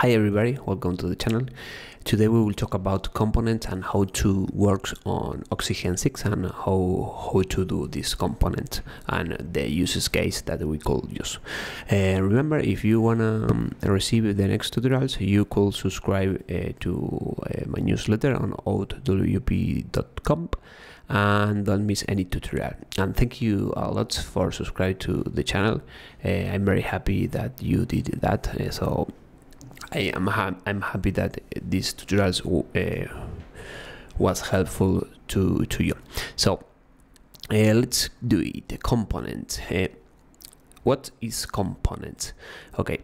Hi everybody, welcome to the channel. Today we will talk about components and how to work on Oxygen 6 and how, how to do this component and the use case that we could use. Uh, remember, if you wanna um, receive the next tutorials, you could subscribe uh, to uh, my newsletter on outwp.com and don't miss any tutorial and thank you a lot for subscribing to the channel uh, i'm very happy that you did that uh, so I am ha I'm happy that these tutorials uh, was helpful to to you. So uh, let's do it. Component. Uh, what is component? Okay.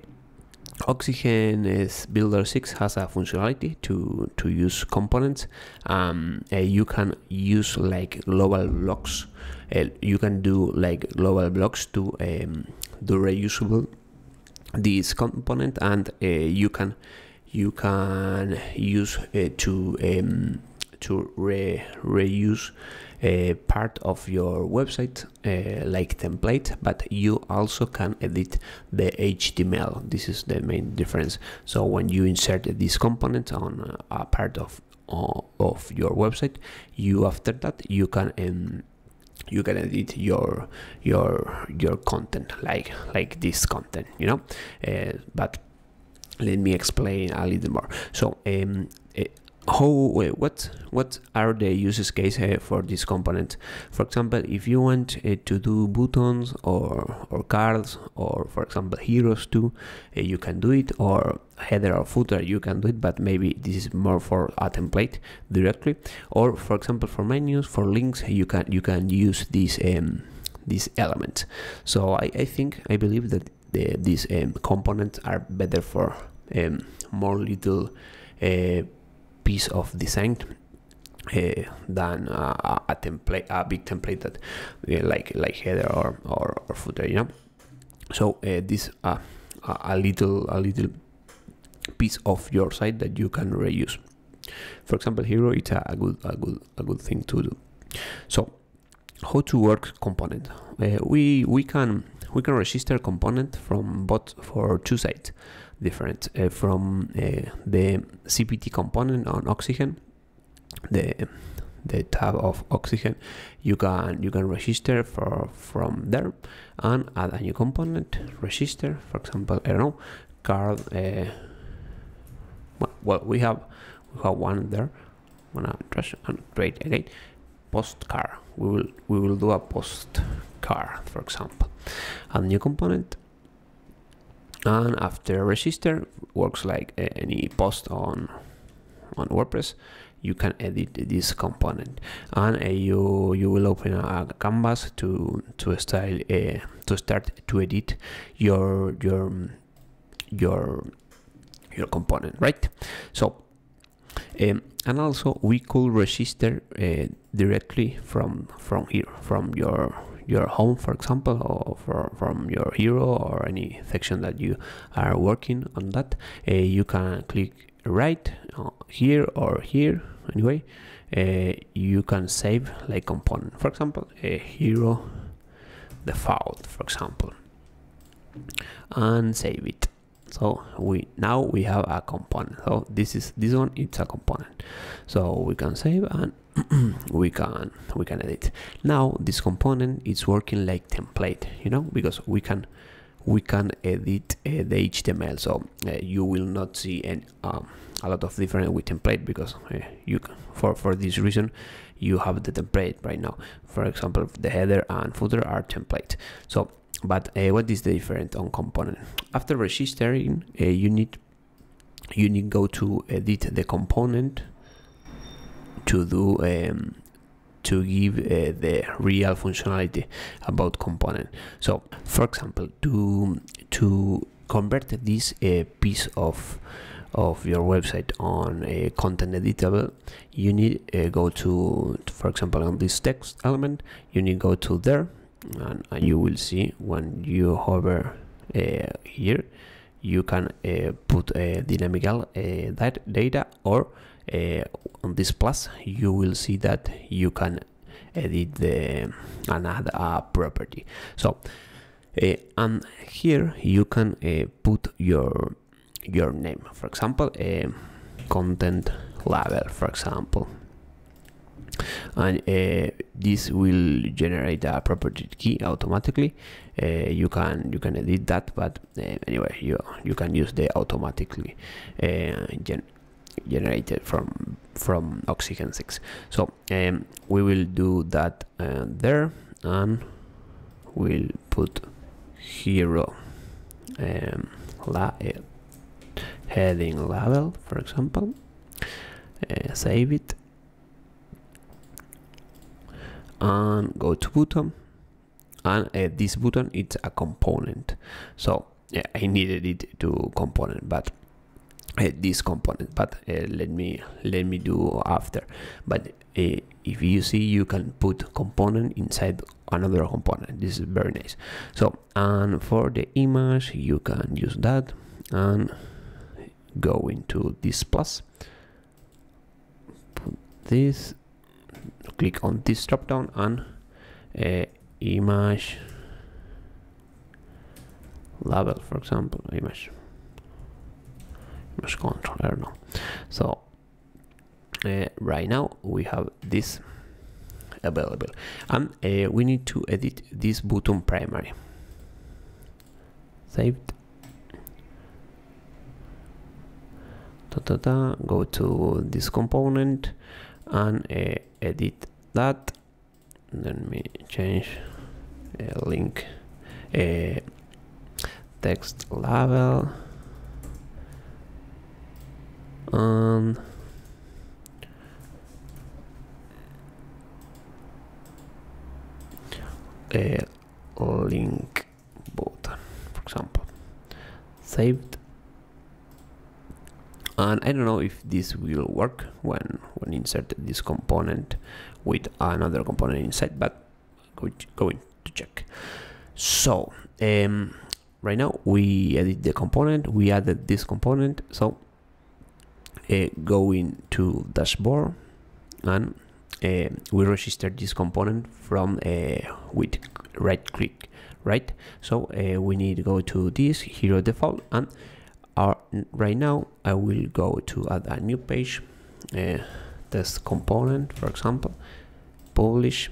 Oxygen is Builder 6 has a functionality to to use components. Um, uh, you can use like global blocks. Uh, you can do like global blocks to um, do reusable this component and uh, you can you can use uh, to um, to re reuse a part of your website uh, like template but you also can edit the HTML this is the main difference. So when you insert this component on a part of of your website you after that you can um, you can edit your your your content like like this content you know? Uh, but let me explain a little more. So um, uh, how what what are the use case uh, for this component? For example if you want to do buttons or or cards or for example heroes too uh, you can do it or header or footer you can do it but maybe this is more for a template directly. Or for example for menus for links you can you can use this um, this element. So I, I think I believe that the, these um, components are better for um, more little uh, piece of design uh, than uh, a template, a big template that uh, like like header or, or, or footer, you know. So uh, this uh, a little a little piece of your site that you can reuse. For example, hero it's a good a good a good thing to do. So how to work component? Uh, we we can we can register component from both for two sides different uh, from uh, the CPT component on oxygen the the tab of oxygen. You can you can register for from there and add a new component. Register for example I don't know card uh, well we have we have one there. I'm gonna trash and create again. Post card we will we will do a post card for example. A new component and after register works like any post on on WordPress you can edit this component. And uh, you you will open a canvas to to style uh, to start to edit your your your your component right? So um, and also we could register uh, directly from from here from your your home for example or for, from your hero or any section that you are working on that uh, you can click right uh, here or here anyway. Uh, you can save like component for example a hero default for example and save it. So we now we have a component. So this is this one it's a component. So we can save and we can we can edit. Now this component is working like template you know because we can we can edit uh, the HTML so uh, you will not see any, um, a lot of different with template because uh, you can, for for this reason you have the template right now. For example the header and footer are template. So but uh, what is the difference on component? After registering uh, you need you need go to edit the component to do um, to give uh, the real functionality about component. So for example to to convert this uh, piece of of your website on a content editable you need uh, go to for example on this text element you need go to there and, and you will see when you hover uh, here you can uh, put a dynamical uh, that data or on this plus you will see that you can edit the property. So uh, and here you can uh, put your your name. For example a content label for example. And uh, this will generate a property key automatically. Uh, you can you can edit that but uh, anyway you you can use the automatically uh, gen generated from from oxygen 6 so um, we will do that uh, there and we'll put hero um, la uh, heading label for example uh, save it and go to button and uh, this button it's a component. So yeah, I needed it to component but uh, this component but uh, let me let me do after. But uh, if you see you can put component inside another component. This is very nice. So and for the image you can use that and go into this plus. Put this click on this drop down and image label for example image image control I don't know so uh, right now we have this available. And uh, we need to edit this button primary. Saved. Ta -ta -ta. go to this component and uh, edit that. Let me change a link text label and a link button for example. Saved. And I don't know if this will work when when inserted this component with another component inside but going to check. So um, right now we edit the component we added this component so uh, going to dashboard and uh, we register this component from uh, with right click right? So uh, we need to go to this hero default and our, right now I will go to add a new page uh, this component for example publish.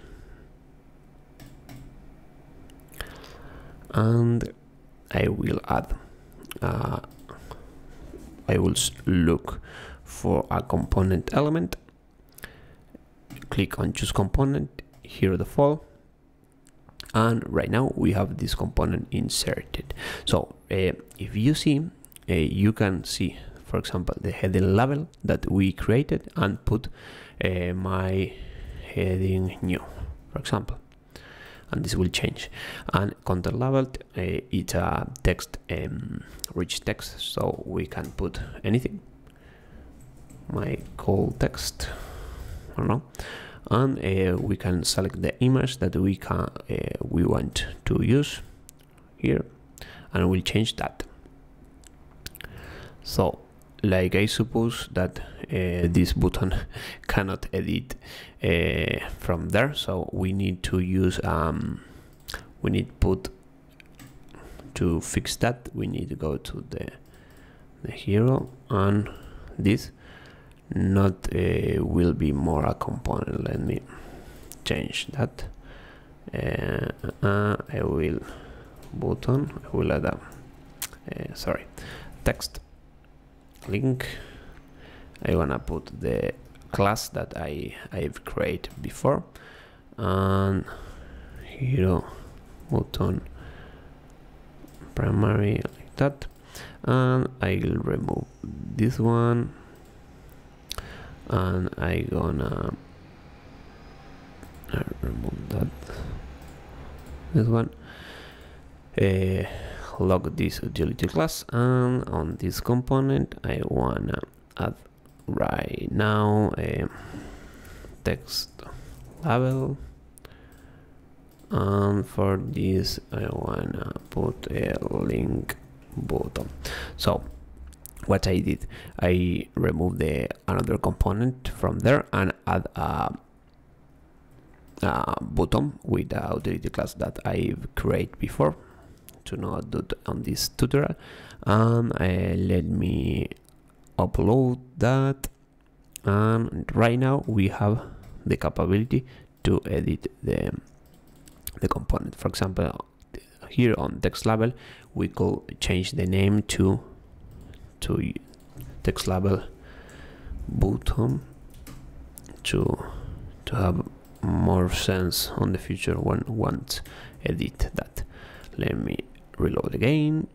And I will add uh, I will look for a component element. Click on choose component hero default and right now we have this component inserted. So uh, if you see uh, you can see for example the heading label that we created and put uh, my heading new for example and this will change. And content label uh, it's a text um, rich text so we can put anything. My call text I don't know. And uh, we can select the image that we can uh, we want to use here and we'll change that. So like I suppose that uh, this button cannot edit uh, from there so we need to use um, we need put to fix that we need to go to the the hero and this not uh, will be more a component. Let me change that. Uh, uh, I will button I will add a uh, sorry text link. I wanna put the class that I I've created before. And hero button primary like that. And I'll remove this one. And I gonna uh, remove that this one. Uh, log this utility class and on this component I wanna add right now a text label. And for this I wanna put a link button. So what I did I removed the another component from there and add a, a button with the utility class that I've created before to do on this tutorial. And uh, let me upload that. And right now we have the capability to edit the the component. For example here on text label we could change the name to to text label button to to have more sense on the future when want edit that. Let me reload again.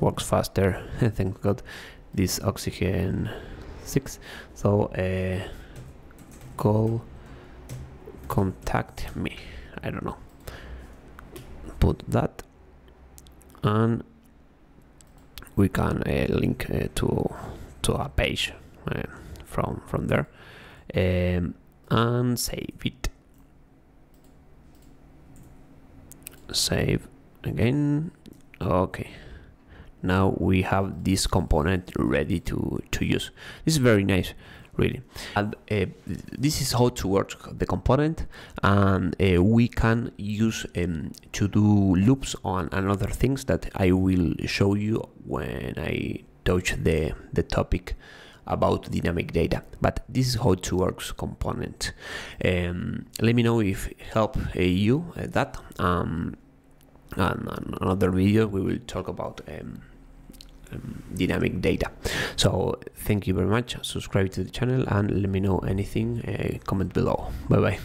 Works faster thank god this oxygen 6 so uh, call contact me. I don't know. Put that. And we can uh, link uh, to to a page uh, from from there. Um, and save it save again. Okay. Now we have this component ready to to use. This is very nice really. And uh, this is how to work the component. And uh, we can use um, to do loops on and other things that I will show you when I touch the the topic about dynamic data. But this is how to works component. Um, let me know if help uh, you uh, that. Um, and, another video we will talk about um, um, dynamic data. So thank you very much. Subscribe to the channel and let me know anything uh, comment below. Bye bye